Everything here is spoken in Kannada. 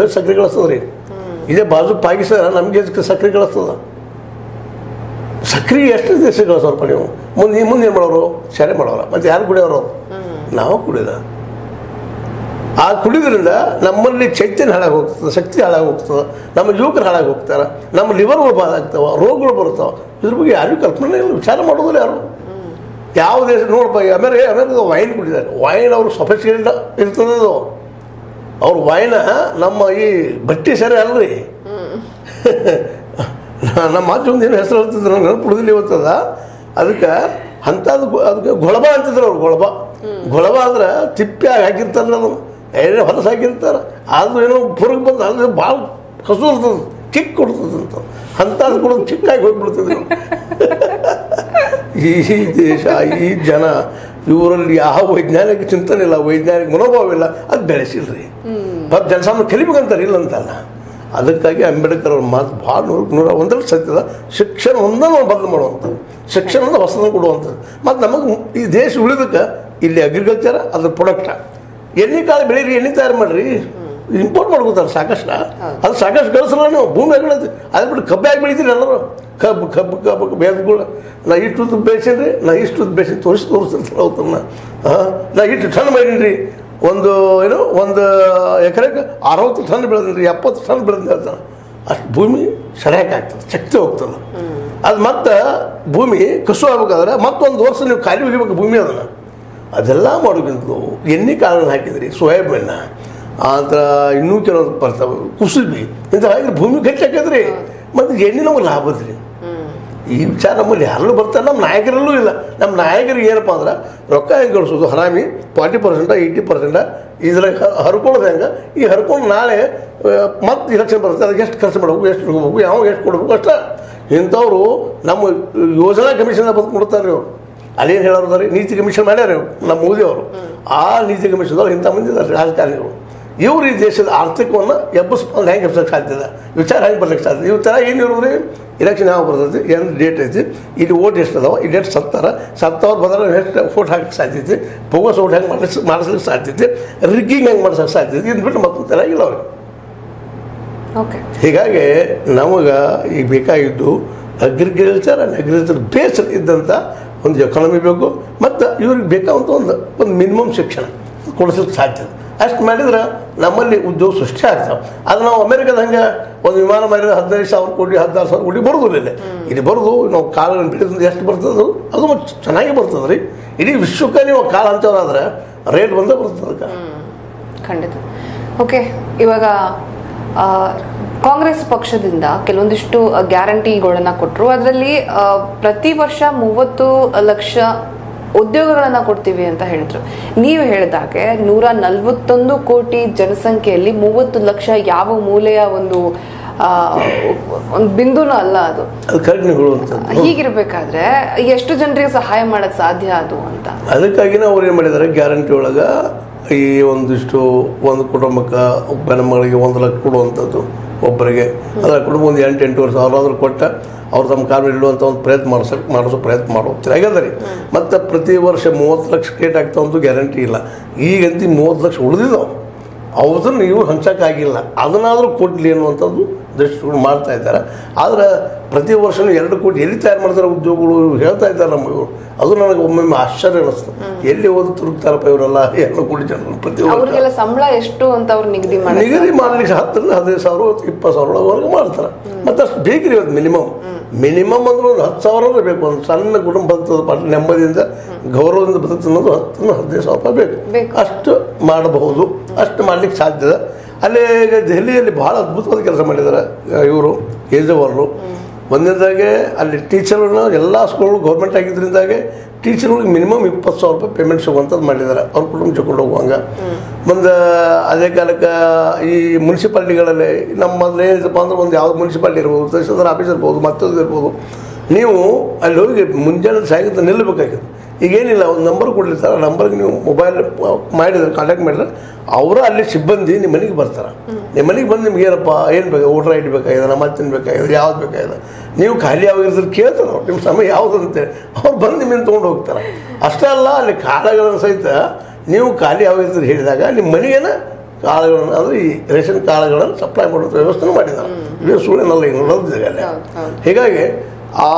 ಹೆಚ್ಚು ಸಕ್ರೆ ಕಳಿಸ್ತದ ರೀ. ಇದೇ ಬಾಜು ಪಾಕಿಸ್ತಾನ, ನಮಗೆ ಸಕ್ರೆ ಕಳಿಸ್ತದ ಸಕ್ರೆ ಎಷ್ಟು ದೇಶ ಕಳಿಸೋರಪ್ಪ ನೀವು? ಮುಂದೆ ಮುಂದೆ ಏನು ಮಾಡೋರು? ಸೆರೆ ಮಾಡೋರ? ಮತ್ತು ಯಾರು ಕುಡಿಯೋರು? ನಾವು ಕುಡಿಯೋದ. ಆ ಕುಡಿಯೋದ್ರಿಂದ ನಮ್ಮಲ್ಲಿ ಚೈತನ್ಯ ಹಾಳಾಗಿ ಹೋಗ್ತದೆ, ಶಕ್ತಿ ಹಾಳಾಗಿ ಹೋಗ್ತದೆ, ನಮ್ಮ ಯುವಕರು ಹಾಳಾಗಿ ಹೋಗ್ತಾರೆ, ನಮ್ಮ ಲಿವರ್ಗಳು ಬಾಧಾಗ್ತಾವ ರೋಗಗಳು ಬರ್ತಾವೆ ಇದ್ರ ಬಗ್ಗೆ ಯಾರಿಗೂ ಕಲ್ಪನೆ ಇಲ್ಲ, ವಿಚಾರ ಮಾಡೋದಿಲ್ಲ ಯಾರು. ಯಾವ ದೇಶ ನೋಡ್ಬೇಕು ಆಮೇಲೆ ಅಮೇರಿಕದ ವೈನ್ ಕುಡಿದಾರೆ. ವೈನ್ ಅವರು ಸೊಫಿಸ್ಟಿಕೇಟೆಡ್ ಇರ್ತದೆ ಅದು ಅವ್ರ ವಾಯಿನ ನಮ್ಮ ಈ ಬಟ್ಟಿ ಸರಿ ಅಲ್ರಿ. ನಮ್ಮ ಮಾತು ಒಂದು ಏನು ಹೆಸರು ಹೇಳ್ತಿದ್ರು ನನ್ನ ನೆನಪು ಉಳಿದಿಲ್ಲ ಇವತ್ತದ ಅದಕ್ಕೆ ಅಂಥದ್ದು ಅದಕ್ಕೆ ಗೊಳಬ ಅಂತಿದ್ರು ಅವ್ರು, ಗೊಳಬ. ಗೊಳಬ ಅಂದ್ರೆ ತಿಪ್ಪಿಯಾಗಿ ಹಾಕಿರ್ತಾರೆ ನಾನು ಏನೇ ಹೊಲಸು ಹಾಕಿರ್ತಾರೆ. ಆದರೂ ಏನೋ ಪುರಗ್ ಬಂದು ಅಲ್ಲಿ ಭಾಳ ಕಸು ಇರ್ತದೆ ಚಿಕ್ಕ ಕೊಡ್ತದಂತ ಅಂಥದ್ದು ಕೂಡ ಚಿಕ್ಕಾಗಿ ಹೋಗ್ಬಿಡ್ತದೆ. ಈ ದೇಶ, ಈ ಜನ ಇವರಲ್ಲಿ ಯಾವ ವೈಜ್ಞಾನಿಕ ಚಿಂತನೆ ಇಲ್ಲ ವೈಜ್ಞಾನಿಕ ಮನೋಭಾವ ಇಲ್ಲ ಅದು ಬೆಳೆಸಿಲ್ರಿ. ಮತ್ತು ಜನಸಾಮಾನ್ಯ ಕಲಿಬೇಕಂತಾರೆ ಇಲ್ಲ ಅಂತಲ್ಲ ಅದಕ್ಕಾಗಿ ಅಂಬೇಡ್ಕರ್ ಅವ್ರ ಮಾತು ಭಾಳ ನೂರ ನೂರ ಒಂದರಲ್ಲಿ ಸತ್ಯದ ಶಿಕ್ಷಣ ಒಂದೇ ನಾವು ಬದಲು ಮಾಡುವಂಥದ್ದು. ಶಿಕ್ಷಣ ಅಂದ್ರೆ ಹೊಸದನ್ನು ಕೊಡುವಂಥದ್ದು. ಮತ್ತು ನಮಗೆ ಈ ದೇಶ ಉಳಿದಕ್ಕೆ ಇಲ್ಲಿ ಅಗ್ರಿಕಲ್ಚರ್ ಅದ್ರ ಪ್ರೊಡಕ್ಟ ಎಣ್ಣೆ ಕಾಳು ಬೆಳೀರಿ ಎಣ್ಣೆ ತಯಾರು ಮಾಡಿರಿ. ಇಂಪೋರ್ಟ್ ಮಾಡ್ಕೋತಾರೆ ಸಾಕಷ್ಟು ಅದು ಸಾಕಷ್ಟು ಗಳಿಸಲ್ಲ ನಾವು ಭೂಮಿ ಬೆಳೆದು ಅದು ಬಿಟ್ಟು ಕಬ್ಬಾಗಿ ಬೆಳಿತೀರಿ ಎಲ್ಲರೂ? ಕಬ್ಬು ಕಬ್ಬು ಕಬ್ಬು ಬೇದ್ಗಳು ನಾ ಇಷ್ಟು ಬೇಯಿಸೀನಿ ನಾ ಇಷ್ಟು ಬೇಯಿಸಿ ತೋರಿಸಿ ತೋರಿಸ್ತಿರ್ತಾರೆ ಅವತ್ತನ್ನ ಹಾಂ? ನಾ ಇಷ್ಟು ಟನ್ ಮಾಡೀನಿ ರೀ ಒಂದು, ಏನು, ಒಂದು ಎಕರೆಗೆ ಅರವತ್ತು ಟನ್ ಬೆಳೆದ್ರಿ ಎಪ್ಪತ್ತು ಟನ್ ಬೆಳೆದ ಅಷ್ಟು ಭೂಮಿ ಸರಿಯಾಗಿ ಆಗ್ತದೆ, ಶಕ್ತಿ ಹೋಗ್ತದೆ. ಅದು ಮತ್ತೆ ಭೂಮಿ ಕಸು ಆಗ್ಬೇಕಾದ್ರೆ ಮತ್ತೊಂದು ವರ್ಷ ನೀವು ಖಾಲಿ ಹೋಗಿಬೇಕು ಭೂಮಿ ಅದನ್ನು. ಅದೆಲ್ಲ ಮಾಡೋಕ್ಕಿಂತ ಎಣ್ಣೆ ಕಾಳನ್ನು ಹಾಕಿದ್ರಿ ಸೋಯಾಬೀನ ಆತರ ಇನ್ನೂ ಕೆಲವೊಂದು ಬರ್ತಾವೆ ಕುಸುಬಿ ಇಂಥ ಹಾಗೆ ಭೂಮಿ ಗಟ್ಟಿ ಹಾಕಿದ್ರಿ ಮತ್ತು ಎಣ್ಣೆ ನಮಗೆ ಲಾಭದ್ರಿ ಈ ವಿಚಾರ ನಮ್ಮಲ್ಲಿ ಯಾರಲ್ಲೂ ಬರ್ತಾರೆ ನಮ್ಮ ನಾಯಕರಲ್ಲೂ ಇಲ್ಲ. ನಮ್ಮ ನಾಯಕರಿಗೆ ಏನಪ್ಪ ಅಂದ್ರೆ ರೊಕ್ಕ ಹೆಂಗೆ ಗಳಿಸೋದು ಹರಾಮಿ, ಫಾರ್ಟಿ ಪರ್ಸೆಂಟ, ಏಯ್ಟಿ ಪರ್ಸೆಂಟ, ಇದ್ರಾಗ ಹರ್ಕೊಳ್ಳೋದು ಹೆಂಗೆ? ಈ ಹರ್ಕೊಂಡು ನಾಳೆ ಮತ್ತೆ ಇಲೆಕ್ಷನ್ ಬರುತ್ತೆ, ಅದಕ್ಕೆ ಎಷ್ಟು ಖರ್ಚು ಮಾಡಬೇಕು, ಎಷ್ಟು ಹೋಗ್ಬೇಕು ಯಾವಾಗ ಎಷ್ಟು ಕೊಡಬೇಕು ಅಷ್ಟ. ಇಂಥವ್ರು ನಮ್ಮ ಯೋಜನಾ ಕಮಿಷನ್ ಬಂದು ಕೊಡ್ತಾರೆ ಅವ್ರು. ಅಲ್ಲೇನು ಹೇಳೋರು ನೀತಿ ಕಮಿಷನ್ ಮಾಡ್ಯಾರ ನಮ್ಮ ನಮ್ಮ ಮೋದಿಯವರು. ಆ ನೀತಿ ಕಮಿಷನ್ದವ್ರು ಇಂಥ ಮಂದಿ ರಾಜಕಾರಣಿಗಳು. ಇವ್ರು ಈ ದೇಶದ ಆರ್ಥಿಕವನ್ನು ಎಬ್ಬಿಸ್ಕೊಂಡು ಹೆಂಗೆ ಎಬ್ಸಕ್ಕೆ ಸಾಧ್ಯ ಇದೆ ವಿಚಾರ ಹೆಂಗೆ ಬರ್ಲಿಕ್ಕೆ ಸಾಧ್ಯ ಇವ್ರ ಥರ ಏನು ಇರೋದ್ರಿ ಇಲೆಕ್ಷನ್ ಯಾವಾಗ ಬರ್ತೈತಿ ಏನು ಡೇಟ್ ಐತಿ ಇಲ್ಲಿ ಓಟ್ ಎಷ್ಟು ಅದಾವ ಈ ಡೇಟ್ ಸತ್ತಾರ ಸತ್ತವ್ರು ಬಂದ್ರೆ ಎಷ್ಟು ಓಟ್ ಹಾಕಕ್ಕೆ ಸಾಧ್ಯತೆ ಬೋಗಸ್ ಓಟ್ ಹೆಂಗೆ ಮಾಡಿಸ್ ಮಾಡಿಸ್ಲಿಕ್ಕೆ ಸಾಧ್ಯತೆ ರಿಗ್ಗಿಂಗ್ ಹೆಂಗೆ ಮಾಡ್ಸೋಕ್ಕೆ ಸಾಧ್ಯತೆ ಇದನ್ನ ಬಿಟ್ಟು ಮತ್ತೊಂದು ಥರ ಇಲ್ಲ ಅವ್ರಿಗೆ. ಓಕೆ ಹೀಗಾಗಿ ನಮಗೆ ಈಗ ಬೇಕಾಗಿದ್ದು ಅಗ್ರಿಕಲ್ಚರ್ ಆ್ಯಂಡ್ ಅಗ್ರಿಕಲ್ಚರ್ ಬೇಸ್ ಇದ್ದಂಥ ಒಂದು ಎಕಾನಮಿ ಬೇಕು ಮತ್ತು ಇವ್ರಿಗೆ ಬೇಕಾದಂಥ ಒಂದು ಒಂದು ಮಿನಿಮಮ್ ಶಿಕ್ಷಣ ಕೊಡಿಸ್ಲಿಕ್ಕೆ ಸಾಧ್ಯ ಅಷ್ಟು ಮಾಡಿದ್ರೆ ನಮ್ಮಲ್ಲಿ ಉದ್ಯೋಗ ಸೃಷ್ಟಿ ಆಗ್ತಾವೆ. ಅದು ನಾವು ಅಮೆರಿಕದ ಹಂಗೆ ಒಂದು ವಿಮಾನ ಮಾಡಿದ್ರೆ ಹದಿನೈದು ಸಾವಿರ ಕೋಟಿ ಹದಿನಾರು ಸಾವಿರ ಕೋಟಿ ಬರೋದಿಲ್ಲ ಇಲ್ಲಿ. ಬರೋದು ನಾವು ಕಾಲ ಬೆಳೆದ್ರೆ ಎಷ್ಟು ಬರ್ತದೆ ಅದು ಚೆನ್ನಾಗಿ ಬರ್ತದೆ ರೀ ಇಡೀ ವಿಶ್ವಕ್ಕೆ ನೀವು ಕಾಲ ಅಂತವ್ರಾದ್ರೆ ರೇಟ್ ಬಂದೇ ಬರ್ತದೆ ಅದಕ್ಕೆ. ಖಂಡಿತ. ಓಕೆ ಇವಾಗ ಕಾಂಗ್ರೆಸ್ ಪಕ್ಷದಿಂದ ಕೆಲವೊಂದಿಷ್ಟು ಗ್ಯಾರಂಟಿಗಳನ್ನ ಕೊಟ್ಟರು ಅದರಲ್ಲಿ ಪ್ರತಿ ವರ್ಷ ಮೂವತ್ತು ಲಕ್ಷ ಉದ್ಯೋಗಗಳನ್ನ ಕೊಡ್ತೀವಿ ಅಂತ ಹೇಳಿದ್ರು. ನೀವು ಹೇಳಿದಾಗೆ ನೂರ ನಲ್ವತ್ತೊಂದು ಕೋಟಿ ಜನಸಂಖ್ಯೆಯಲ್ಲಿ ಮೂವತ್ತು ಲಕ್ಷ ಯಾವ ಮೂಲೆಯ ಒಂದು ಒಂದು ಬಿಂದುನೂ ಅಲ್ಲ ಅದು. ಹೀಗಿರ್ಬೇಕಾದ್ರೆ ಎಷ್ಟು ಜನರಿಗೆ ಸಹಾಯ ಮಾಡಕ್ ಸಾಧ್ಯ ಅದು ಅಂತ? ಅದಕ್ಕಾಗಿ ಅವ್ರು ಏನು ಮಾಡಿದ್ದಾರೆ ಗ್ಯಾರಂಟಿ ಒಳಗೆ ಈ ಒಂದಿಷ್ಟು ಒಂದು ಕುಟುಂಬಕ್ಕೆ ಮಗಳಿಗೆ ಒಂದು ಲಕ್ಷ ಕೊಡುವಂಥದ್ದು ಒಬ್ಬರಿಗೆ. ಅದರ ಕುಟುಂಬ ಒಂದು ಎಂಟು ಎಂಟೂವರೆ ಸಾವಿರ ಆದ್ರೂ ಕೊಟ್ಟ ಅವ್ರು ತಮ್ಮ ಕಾಲ ಇಡುವಂಥ ಒಂದು ಪ್ರಯತ್ನ ಮಾಡಿಸೋಕೆ ಮಾಡಿಸೋ ಪ್ರಯತ್ನ ಮಾಡುತ್ತೆ ಹಾಗಾದರೆ ಮತ್ತು ಪ್ರತಿ ವರ್ಷ ಮೂವತ್ತು ಲಕ್ಷ ಕ್ರಿಯೇಟ್ ಆಗ್ತಾವಂತೂ ಗ್ಯಾರಂಟಿ ಇಲ್ಲ. ಈಗಂತೂ ಮೂವತ್ತು ಲಕ್ಷ ಉಳಿದಿದ್ದಾವೆ ಅವನ್ನ ನೀವು ಹಂಚೋಕ್ಕಾಗಿಲ್ಲ. ಅದನ್ನಾದರೂ ಕೊಡಲಿ ಅನ್ನುವಂಥದ್ದು ದೃಷ್ಟಿಗಳು ಮಾಡ್ತಾ ಇದ್ದಾರೆ. ಆದರೆ ಪ್ರತಿ ವರ್ಷವೂ ಎರಡು ಕೋಟಿ ಎಲ್ಲಿ ತಯಾರು ಮಾಡ್ತಾರೆ ಉದ್ಯೋಗಗಳು ಹೇಳ್ತಾ ಇದ್ದಾರೆ ನಮ್ಮ ಇವರು. ಅದು ನನಗೆ ಒಮ್ಮೊಮ್ಮೆ ಆಶ್ಚರ್ಯ ಅನಿಸ್ತು. ಎಲ್ಲಿ ಹೋದ್ರು ತಿರುಗ್ತಾರಪ್ಪ ಇವರೆಲ್ಲ? ಎರಡು ಕೋಟಿ ಜನರು ಪ್ರತಿ ವರ್ಷ. ಸಂಬಳ ಎಷ್ಟು ಅಂತ ಅವ್ರು ನಿಗದಿ ಮಾಡಿ ನಿಗದಿ ಮಾಡ್ಲಿಕ್ಕೆ ಹತ್ತರಿಂದ ಹದಿನೈದು ಸಾವಿರ ಇಪ್ಪತ್ತು ಸಾವಿರ ಒಳಗೆ ಮಾಡ್ತಾರೆ. ಮತ್ತೆ ಅಷ್ಟು ಬೇಕ್ರಿ ಇವತ್ತು ಮಿನಿಮಮ್. ಮಿನಿಮಮ್ ಅಂದ್ರೆ ಒಂದು ಹತ್ತು ಸಾವಿರ ಬೇಕು. ಒಂದು ಸಣ್ಣ ಕುಟುಂಬ ಪಾಠ ನೆಮ್ಮದಿಯಿಂದ ಗೌರವದಿಂದ ಬದುಕ್ತದೆ ಅನ್ನೋದು ಹತ್ತರಿಂದ ಹದಿನೈದು ಸಾವಿರ ರೂಪಾಯಿ ಬೇಕು. ಅಷ್ಟು ಮಾಡಬಹುದು. ಅಷ್ಟು ಮಾಡ್ಲಿಕ್ಕೆ ಸಾಧ್ಯದ ಅಲ್ಲೇ ದೆಹಲಿಯಲ್ಲಿ ಭಾಳ ಅದ್ಭುತವಾದ ಕೆಲಸ ಮಾಡಿದ್ದಾರೆ ಇವರು ಕೇಜ್ರಿವಾಲ್ರು ಒಂದನೇದಾಗೆ ಅಲ್ಲಿ ಟೀಚರ್ಗಳನ್ನ ಎಲ್ಲ ಸ್ಕೂಲ್ಗಳು ಗೌರ್ಮೆಂಟ್ ಆಗಿದ್ದರಿಂದಾಗೆ ಟೀಚರ್ಗಳಿಗೆ ಮಿನಿಮಮ್ ಇಪ್ಪತ್ತು ಸಾವಿರ ರೂಪಾಯಿ ಪೇಮೆಂಟ್ ಸಿಗುವಂಥದ್ದು ಮಾಡಿದ್ದಾರೆ. ಅವ್ರ ಕುಟುಂಬ ಜೊಕೊಂಡು ಹೋಗುವಂಗೆ. ಮುಂದೆ ಅದೇ ಕಾಲಕ್ಕೆ ಈ ಮುನ್ಸಿಪಾಲ್ಟಿಗಳಲ್ಲಿ ನಮ್ಮ ಏನಿದೆಪ್ಪ ಏನಿದಪ್ಪ ಅಂದ್ರೆ ಒಂದು ಯಾವ್ದು ಮುನ್ಸಿಪಾಲ್ಟಿ ಇರ್ಬೋದು ತಹಸೀಲ್ದಾರ್ ಆಫೀಸ್ ಇರ್ಬೋದು, ಮತ್ತೊಂದು ಇರ್ಬೋದು. ನೀವು ಅಲ್ಲಿ ಹೋಗಿ ಮುಂಜಾನೆ ಸಾಯಂಕಾಲ ನಿಲ್ಲಬೇಕಾಗಿತ್ತು. ಈಗೇನಿಲ್ಲ, ಒಂದು ನಂಬರ್ ಕೊಡ್ಲಿರ್ತಾರೆ ಆ ನಂಬರ್ಗೆ ನೀವು ಮೊಬೈಲ್ ಮಾಡಿದ್ರೆ ಕಾಂಟ್ಯಾಕ್ಟ್ ಮಾಡಿದ್ರೆ ಅವರ ಅಲ್ಲಿ ಸಿಬ್ಬಂದಿ ನಿಮ್ಮ ಮನೆಗೆ ಬರ್ತಾರೆ. ನಿಮ್ಮ ಮನೆಗೆ ಬಂದು ನಿಮ್ಗೆ ಏನಪ್ಪ ಏನು ಬೇಕು ಊಟ ಇಡ್ಬೇಕಾಗಿದೆ ನಮ್ಮ ತಿನ್ಬೇಕಾಗಿದೆ ಯಾವ್ದು ಬೇಕಾಗಿದೆ? ನೀವು ಖಾಲಿ ಯಾವಾಗಿರ್ತಾರೆ ಕೇಳ್ತಾರೆ ಅವ್ರು ನಿಮ್ಮ ಸಮಯ ಯಾವುದು ಅಂತೇಳಿ ಅವ್ರು ಬಂದು ನಿಮ್ಮನ್ನು ತೊಗೊಂಡು ಹೋಗ್ತಾರೆ. ಅಷ್ಟೇ ಅಲ್ಲ ಅಲ್ಲಿ ಕಾಳಗಳನ್ನು ಸಹಿತ ನೀವು ಖಾಲಿ ಯಾವಾಗಿರ್ತಾರೆ ಹೇಳಿದಾಗ ನಿಮ್ಮ ಮನೆಗೇನ ಕಾಳುಗಳನ್ನು ಅಂದರೆ ಈ ರೇಷನ್ ಕಾಳುಗಳನ್ನು ಸಪ್ಲೈ ಮಾಡುವಂಥ ವ್ಯವಸ್ಥೆ ಮಾಡಿದ್ದಾರೆ. ಇದು ಸುಳ್ಳಿನಲ್ಲ ಈಗ ನಡೆದಿದೆ ಹೀಗಾಗಿ ಆ